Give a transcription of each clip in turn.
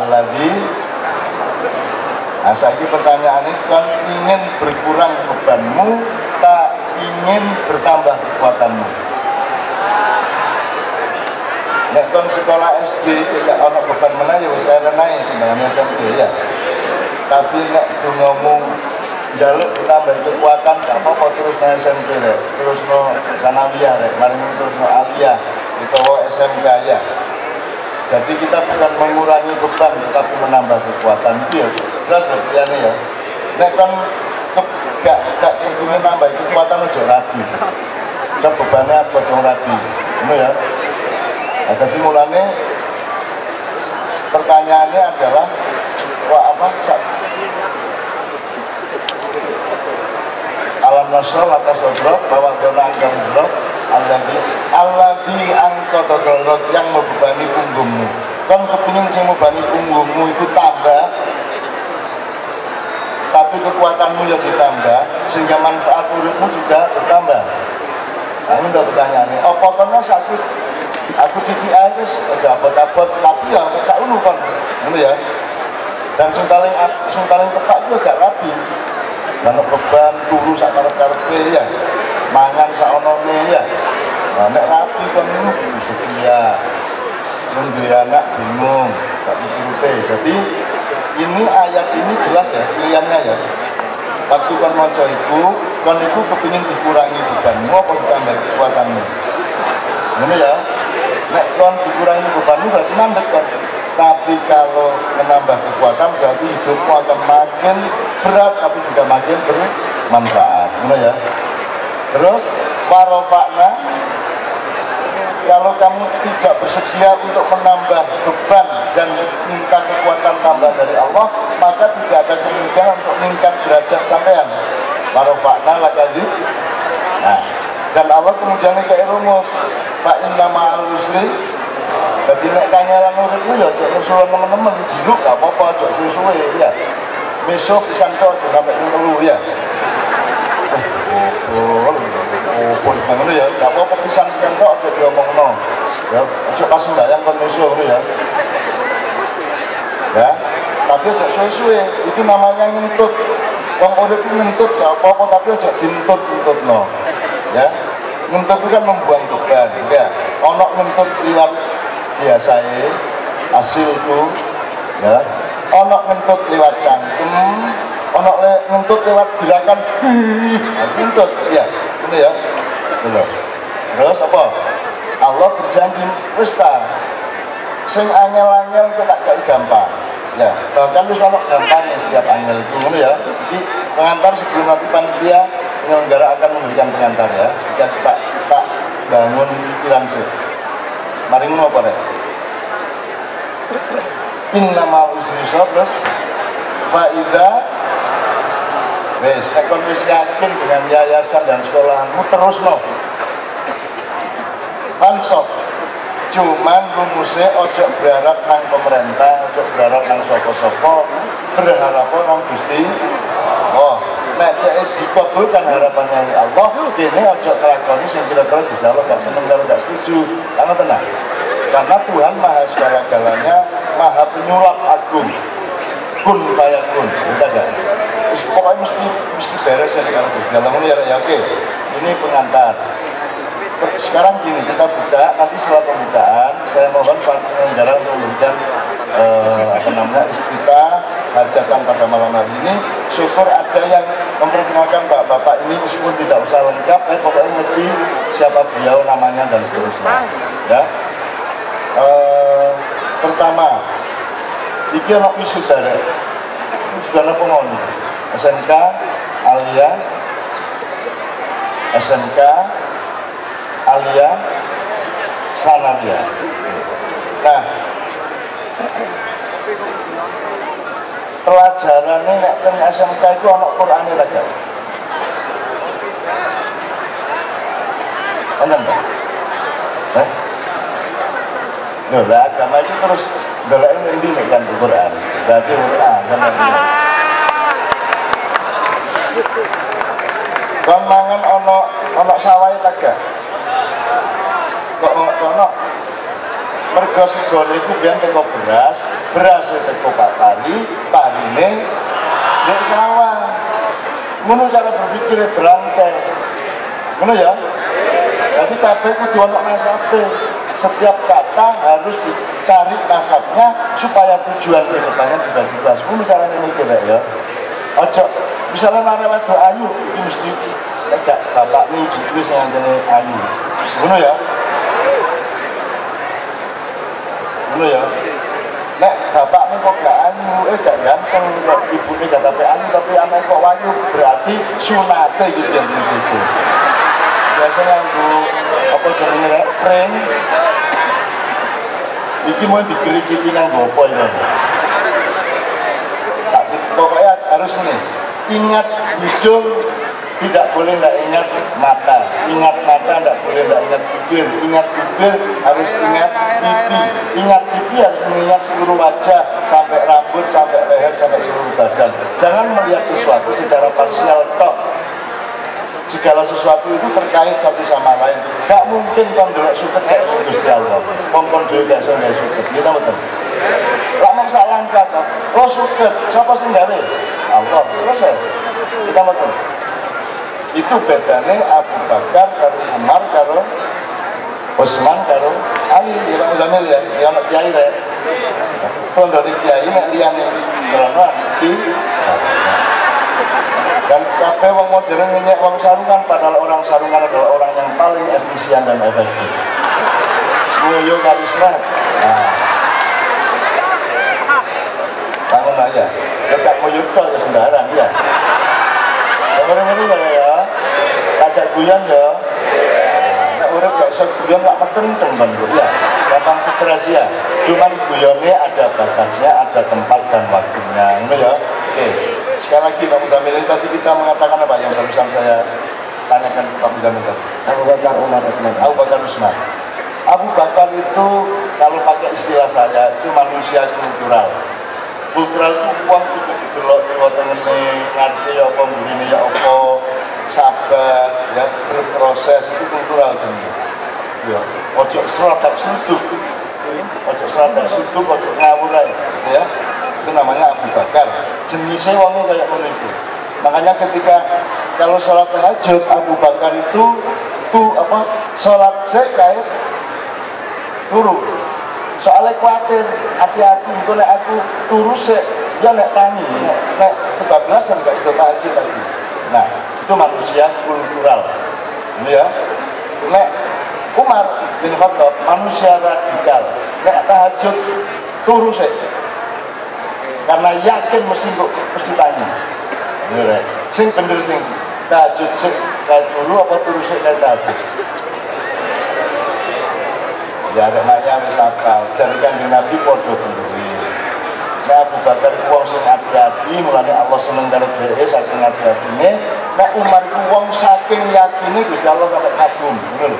alladzi Nah, pertanyaan ini kan ingin berkurang bebanmu, tak ingin bertambah kekuatanmu. Nek kon sekolah SD tidak ono beban mana ya wis naik timbangan SMP ya. Tapi nek dungomu jaluk ditambah kekuatan gak apa-apa terus no SMP rek, terus no sanawiyah rek, mari terus no aliyah, utawa SMK ya. Jadi kita bukan mengurangi beban, tetapi menambah kekuatan. Iya, jelas loh pilihannya ya. Nek kan gak, gak nambah kekuatan aja rabi. Sebab bebannya buat orang rabi. Ini ya. Nah, jadi mulanya pertanyaannya adalah wah apa alam nasrul atas sodrok bahwa dona agam sodrok alladhi alladhi angkota dorot yang membebani punggungmu kan kepingin sing membebani punggungmu itu tambah tapi kekuatanmu yang ditambah sehingga uripmu juga bertambah. Ini udah pertanyaannya apa karena satu aku didik aja aja abot-abot tapi ya sak unu kan. Ini ya. Dan sing paling tepat juga gak rapi karena beban turu sak karep-karepe ya. Mangan sak onone ya. Nah, nek rapi kan kudu setia. Nunggu anak bingung gak diturute jadi ini ayat ini jelas waktu kan mau iku kan itu kepingin dikurangi bebanmu apa ditambah kekuatanmu? Ini ya. Nek kon dikurangi bebanmu berarti mandek kan tapi kalau menambah kekuatan berarti hidupmu akan makin berat tapi juga makin bermanfaat. Ini ya. Terus warofakna kalau kamu tidak bersedia untuk menambah beban dan minta kekuatan tambah dari Allah maka tidak ada kemungkinan untuk meningkat derajat sampean. Warofakna lagi nah dan Allah kemudian kayak rumus fa inna ma'al usri. Jadi nek kangelan uripmu ya aja musuhan teman-teman. Diluk gak apa-apa aja suwe-suwe ya. Besok bisa kok sampai ngeluh ya. Oh oh oh ngono ya gak apa-apa pisan pisan kok aja diomongno ya aja pas sembahyang kon musuh ya. Ya tapi aja suwe-suwe. Itu namanya ngentut. Wong urip ngentut gak apa-apa tapi aja dintut-intut no ya ngentut itu kan membuang beban ya. Ono ngentut liwat biasa hasilku ya. Ono ngentut lewat cangkem ono le, ngentut lewat gerakan ngentut ya. Ini ya Belum. terus apa? Allah berjanji wis sing angel-angel kok tak gak gampang. Ya bahkan wis ono gampangnya setiap angel itu ini ya. Jadi pengantar sebelum nanti panitia penyelenggara akan memberikan pengantar ya kita tak tak bangun pikiran sih. Mari ngono apa rek? Inna ma usri terus faida wes ekon wis yakin dengan yayasan dan sekolahanmu terus no pansop cuman rumusnya ojo berharap nang pemerintah ojo berharap nang sopo-sopo berharap nang gusti oh nek cek dikabulkan harapannya oleh Allah ini ojo kelakoni sing kira-kira bisa Allah gak seneng kalau gak setuju. Karena tenang. Karena Tuhan maha segala-galanya maha penyulap agung. Kun fayakun kita gak. Pokoknya mesti mesti beres ya kalau Gusti Allah. Ini ya, ya oke. Ini pengantar sekarang gini kita buka. Nanti setelah pembukaan saya mohon Pak penyelenggara untuk memberikan eh, apa namanya kita hajatan pada malam hari ini. Syukur ada yang memperkenalkan Pak Bapak ini meskipun tidak usah lengkap tapi pokoknya ngerti siapa beliau namanya dan seterusnya. Ya. Eh, pertama iki ana wisuda wisuda apa ngono SMK Alia. SMK Alia Sanadia nah pelajarannya nek teng SMK itu anak Quran ini lagi? Eh? Loh, lah agama itu terus Delek ini nih kan Quran? Berarti Quran kan? Kon mangan sawai taga Kok ono mergo segone iku biyen teko beras beras teko Pari parine nek sawah ngono cara berpikir berangkai ngono ya jadi kabeh kudu ono nasabe setiap kata harus dicari nasabnya supaya tujuan ke depannya juga jelas ngono caranya mikir ya ojo misalnya mara wedo ayu iki mesti nek bapak nih gitu sing ayu ngono ya ngono ya. Nek bapak ini kok gak anu eh gak ganteng kok ibu ini gak tapi anu tapi anak kok wanyu berarti sunate gitu yang siji biasanya aku apa jenenge rek prank. Iki mau digerikiti nganggo apa ini? Sakit. Pokoknya harus ini. Ingat hidung tidak boleh tidak ingat mata. Ingat mata tidak boleh tidak ingat bibir. Ingat bibir harus ingat pipi. Ingat pipi harus mengingat seluruh wajah sampai rambut sampai leher sampai seluruh badan. Jangan melihat sesuatu secara parsial tok. Segala sesuatu itu terkait satu sama lain. Gak mungkin kon delok suket kayak Gusti Allah. Kon kon dhewe gak iso suket kita betul lah masalah kata lo suket siapa sih gawe? Allah. Selesai. Kita betul itu bedanya Abu Bakar karo Umar karo Utsman karo Ali. Ya Pak Muzamil ya. Ya anak kiai rek tuh dari kiai nek liyane karena di dan kabeh wong modern ngenyek wong sarungan padahal orang sarungan adalah orang yang paling efisien dan efektif. Ngoyo karo serat bangun aja ya. Gak ngoyo tok ya sembarang ya. Ngeri-ngeri ya. Ajak guyon ya urip gak iso guyon gak meteng temen ya gampang stres ya. Cuman guyonnya ada batasnya ada tempat dan waktunya. Ini ya? Oke. Sekali lagi Pak Muzamil tadi kita mengatakan apa? Yang barusan saya tanyakan Pak Muzamil tadi. Abu Bakar Umar Utsman. Abu Bakar Usman. Abu Bakar itu kalau pakai istilah saya itu manusia kultural. Kultural itu uang itu didelok delok tengene ngerti apa mburine ya apa sabar ya berproses itu kultural jenis ya ojo seradak suduk ojo seradak suduk ojo ngawur aja gitu ya itu namanya Abu Bakar. Jenisnya wongnya kayak itu. Makanya ketika kalau sholat tahajud Abu Bakar itu tuh apa sholat kayak turu. Soalnya khawatir hati-hati. Itu nek aku turu sih ya nek tangi nek, kebablasan gak bisa tahajud tadi. Nah itu manusia kultural. Ya. Nek Umar bin Khattab manusia radikal. Nek tahajud turu sih karena yakin mesti mesti tanya rek. Sing bener sing tahajud sih kayak turu apa turu sih kayak tahajud? Ya ada maknya misakal jadi kanjeng Nabi podo kenduri Nah Abu Bakar wong sing hati-hati mulanya Allah seneng karo dhewe saking hati-hatine Nah Umar itu wong saking yakine Gusti Allah sampai kagum ngono lho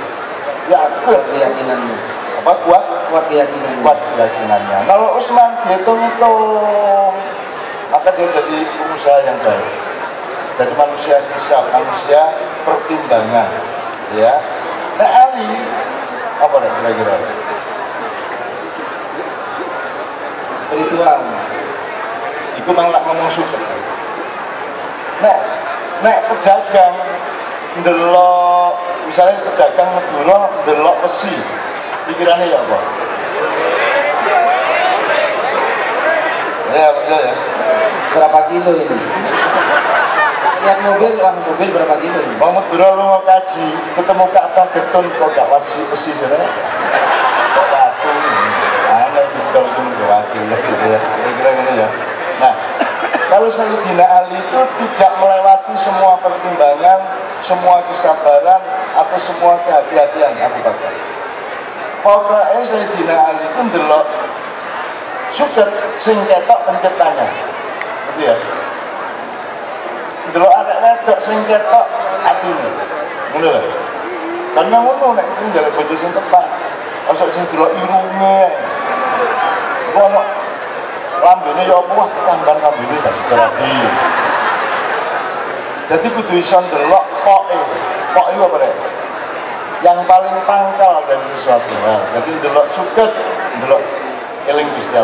yakin keyakinannya. Apa kuat? Kuat keyakinannya. Kuat keyakinannya. Kalau Utsman dihitung-hitung maka dia jadi pengusaha yang baik. Jadi manusia hisab manusia pertimbangan ya. Nah Ali apa nih kira-kira? Spiritual. Itu malah ngomong sukses nek nek pedagang ndelok misalnya pedagang Madura ndelok besi pikirannya ya apa? Ya ya ya. Berapa kilo ini? Lihat mobil wah mobil berapa kilo ini? Bang Madura lu mau kaji ketemu Ka'bah getun kok gak wasi besi sana kok batu? Aneh gitu itu wakil gitu ya kira-kira ya kalau Sayyidina Ali itu tidak melewati semua pertimbangan semua kesabaran atau semua kehati-hatian Abu Bakar. Pokoknya Sayyidina Ali itu ndelok suket sing ketok penciptanya. Gitu ya? Ndelok arek wedok sing ketok atine. Ngono lho. Karena ngono nek njaluk bojo sing tepat Masa sing delok irunge lambene ya apa wah tamban lambene gak sederapi jadi kudu iso ndelok poke. Poke apa rek? Yang paling pangkal dari sesuatu hal. Jadi ndelok suket ndelok eling Gusti